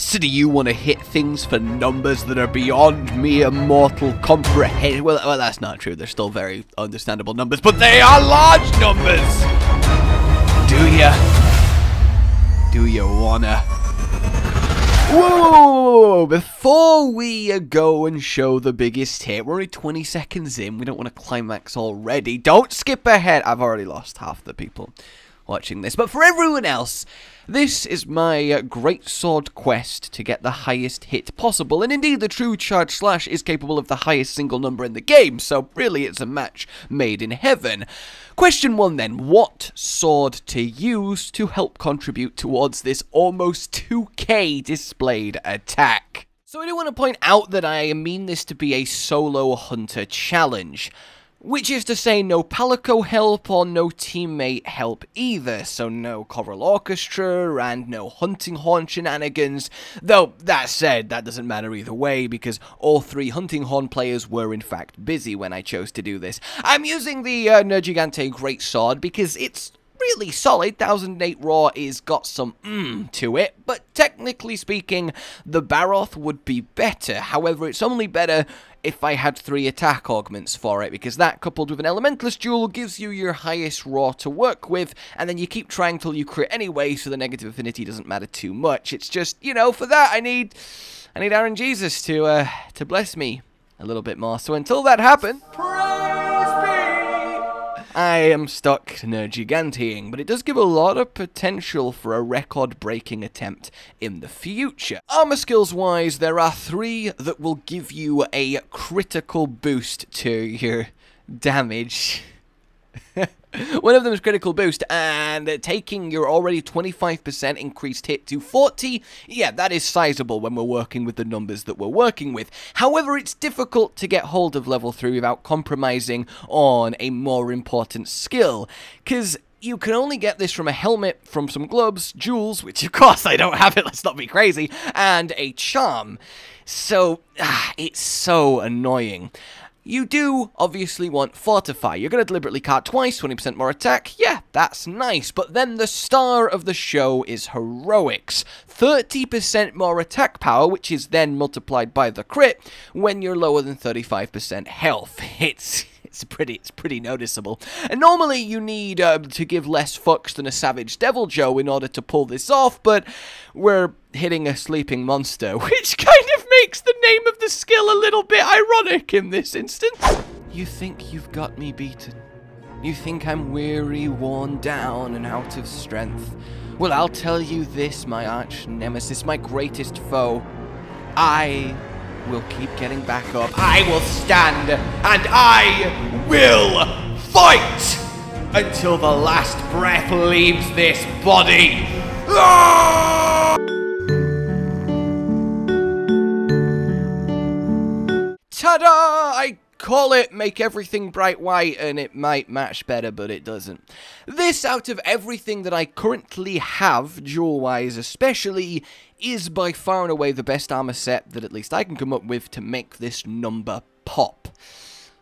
So do you want to hit things for numbers that are beyond mere mortal comprehension? Well, well, that's not true. They're still very understandable numbers, but they are large numbers! Do ya? Do you wanna? Whoa! Before we go and show the biggest hit, we're only 20 seconds in. We don't want to climax already. Don't skip ahead. I've already lost half the people watching this. But for everyone else, this is my uh, great sword quest to get the highest hit possible. And indeed, the true charge slash is capable of the highest single number in the game. So really, it's a match made in heaven. Question one then, what sword to use to help contribute towards this almost 2k displayed attack? So I do want to point out that I mean this to be a solo hunter challenge. Which is to say, no Palico help or no teammate help either, so no Coral Orchestra and no hunting horn shenanigans. Though, that said, that doesn't matter either way, because all three hunting horn players were in fact busy when I chose to do this. I'm using the uh, Nergigante Great Sword because it's really solid. 1008 Raw is got some mmm to it, but technically speaking, the Barroth would be better. However, it's only better if I had three attack augments for it, because that coupled with an Elementalist Jewel gives you your highest Raw to work with, and then you keep trying till you crit anyway, so the negative affinity doesn't matter too much. It's just, you know, for that I need, I need RNGesus to, uh, to bless me a little bit more. So until that happens... I am stuck Nergiganteing, but it does give a lot of potential for a record-breaking attempt in the future. Armor skills wise, there are three that will give you a critical boost to your damage. One of them is critical boost, and taking your already 25% increased hit to 40, yeah, that is sizable when we're working with the numbers that we're working with. However, it's difficult to get hold of level 3 without compromising on a more important skill, because you can only get this from a helmet, from some gloves, jewels, which of course I don't have it, let's not be crazy, and a charm. So, ah, it's so annoying. You do obviously want Fortify. You're going to deliberately cart twice, 20% more attack. Yeah, that's nice. But then the star of the show is Heroics. 30% more attack power, which is then multiplied by the crit when you're lower than 35% health. It's it's pretty it's pretty noticeable. And normally you need uh, to give less fucks than a Savage Deviljho in order to pull this off, but we're hitting a sleeping monster, which kind makes the name of the skill a little bit ironic in this instance. You think you've got me beaten. You think I'm weary, worn down, and out of strength. Well, I'll tell you this, my arch nemesis, my greatest foe. I will keep getting back up. I will stand, and I will fight until the last breath leaves this body. Ah! Ta-da! I call it make everything bright white and it might match better but it doesn't. This out of everything that I currently have, jewel-wise especially, is by far and away the best armor set that at least I can come up with to make this number pop.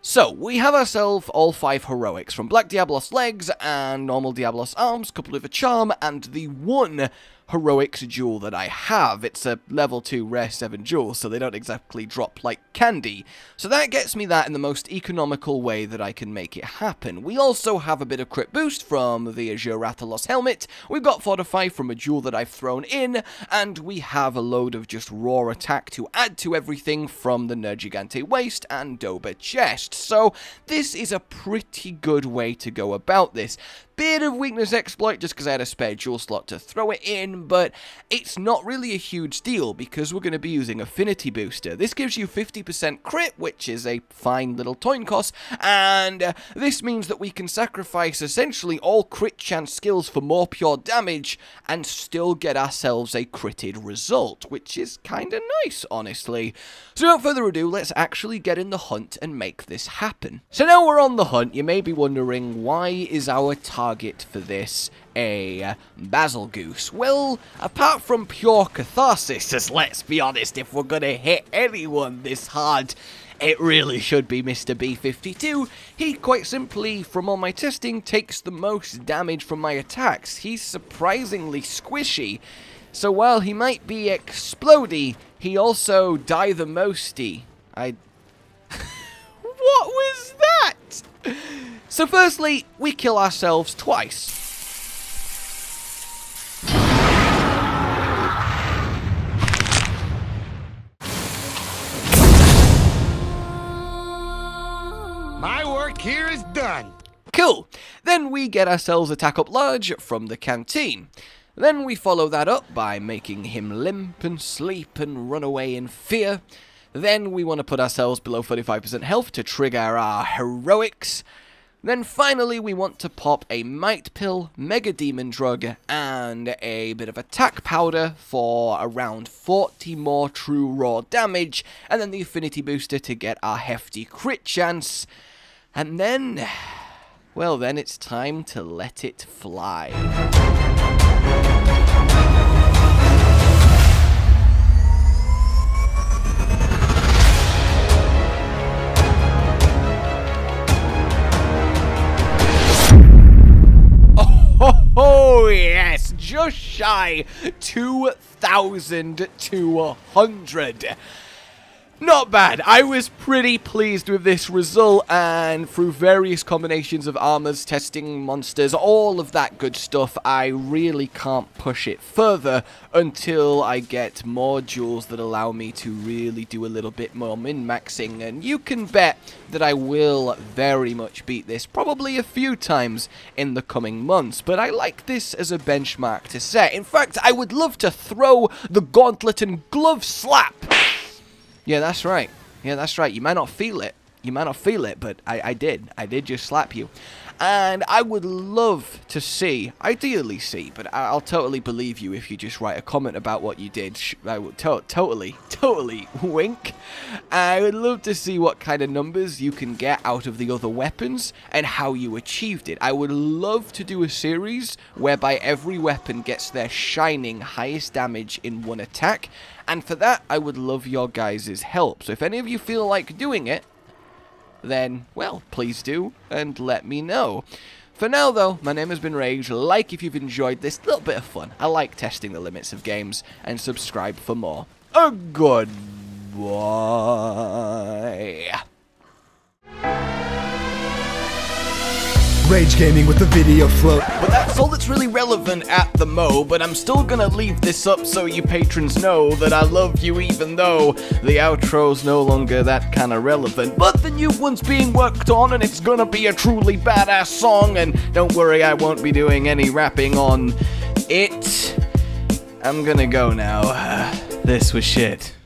So, we have ourselves all five heroics, from Black Diablos legs and normal Diablos arms, coupled with a charm, and the one heroics jewel that I have. It's a level 2 rare 7 jewel, so they don't exactly drop like candy. So that gets me that in the most economical way that I can make it happen. We also have a bit of crit boost from the Azure Rathalos helmet, we've got Fortify from a jewel that I've thrown in, and we have a load of just raw attack to add to everything from the Nergigante waist and Dober chest. So this is a pretty good way to go about this bit of weakness exploit just because I had a spare jewel slot to throw it in, but it's not really a huge deal because we're going to be using Affinity Booster. This gives you 50% crit, which is a fine little toin cost, and uh, this means that we can sacrifice essentially all crit chance skills for more pure damage and still get ourselves a critted result, which is kind of nice, honestly. So without further ado, let's actually get in the hunt and make this happen. So now we're on the hunt, you may be wondering why is our target for this a Bazelgeuse? Well, apart from pure catharsis, as let's be honest, if we're gonna hit anyone this hard, it really should be Mr. B52. He, quite simply, from all my testing, takes the most damage from my attacks. He's surprisingly squishy. So while he might be explody, he also die the mosty. I... what was that? So firstly, we kill ourselves twice. My work here is done. Cool. Then we get ourselves attack up large from the canteen. Then we follow that up by making him limp and sleep and run away in fear. Then we want to put ourselves below 35% health to trigger our heroics. Then finally we want to pop a might pill, mega demon drug, and a bit of attack powder for around 40 more true raw damage, and then the affinity booster to get our hefty crit chance. And then, well then it's time to let it fly. Just shy 2,200. Not bad. I was pretty pleased with this result, and through various combinations of armors, testing monsters, all of that good stuff, I really can't push it further until I get more jewels that allow me to really do a little bit more min-maxing, and you can bet that I will very much beat this, probably a few times in the coming months, but I like this as a benchmark to set. In fact, I would love to throw the gauntlet and glove slap yeah, that's right. Yeah, that's right. You might not feel it. You might not feel it, but I, I did. I did just slap you. And I would love to see, ideally see, but I'll totally believe you if you just write a comment about what you did. I would to totally, totally wink. I would love to see what kind of numbers you can get out of the other weapons and how you achieved it. I would love to do a series whereby every weapon gets their shining highest damage in one attack. And for that, I would love your guys' help. So if any of you feel like doing it, then, well, please do, and let me know. For now, though, my name has been Rage. Like if you've enjoyed this little bit of fun. I like testing the limits of games, and subscribe for more. A good boy. Rage gaming with the video float. But that's all that's really relevant at the mo, but I'm still gonna leave this up so you patrons know that I love you even though the outro's no longer that kinda relevant. But the new one's being worked on and it's gonna be a truly badass song, and don't worry, I won't be doing any rapping on it. I'm gonna go now. this was shit.